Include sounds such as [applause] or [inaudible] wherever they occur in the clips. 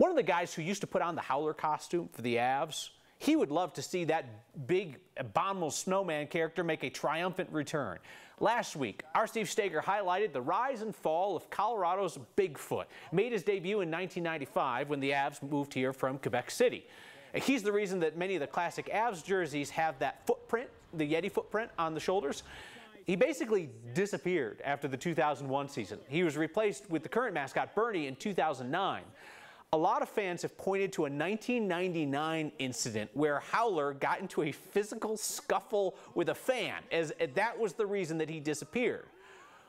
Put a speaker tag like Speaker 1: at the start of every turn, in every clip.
Speaker 1: One of the guys who used to put on the Howler costume for the Avs, he would love to see that big abominable snowman character make a triumphant return. Last week, our Steve Staeger highlighted the rise and fall of Colorado's Bigfoot. Made his debut in 1995 when the Avs moved here from Quebec City. He's the reason that many of the classic Avs jerseys have that footprint, the Yeti footprint on the shoulders. He basically disappeared after the 2001 season. He was replaced with the current mascot, Bernie, in 2009. A lot of fans have pointed to a 1999 incident where Howler got into a physical scuffle with a fan, as that was the reason that he disappeared.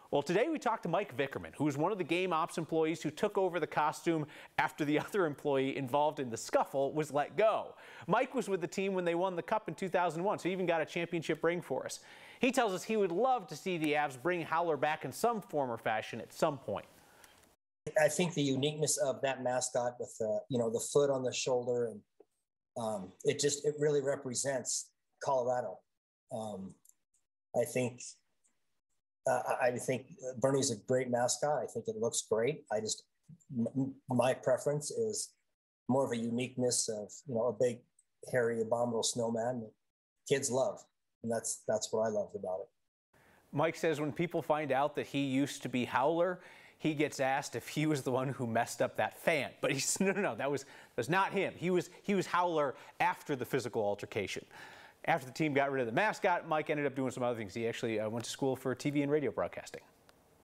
Speaker 1: Well, today we talked to Mike Vickerman, who was one of the game ops employees who took over the costume after the [laughs] other employee involved in the scuffle was let go. Mike was with the team when they won the Cup in 2001, so he even got a championship ring for us. He tells us he would love to see the Avs bring Howler back in some form or fashion at some point.
Speaker 2: I think the uniqueness of that mascot with the you know the foot on the shoulder and um, it just it really represents Colorado. Um, I think uh, I think Bernie's a great mascot. I think it looks great. I just m- my preference is more of a uniqueness of you know a big hairy abominable snowman that kids love, and that's that's what I loved about it.
Speaker 1: Mike says when people find out that he used to be Howler, he gets asked if he was the one who messed up that fan. But he he's [laughs] no, no, no, that was, that was not him. He was, he was Howler after the physical altercation. After the team got rid of the mascot, Mike ended up doing some other things. He actually uh, went to school for TV and radio broadcasting.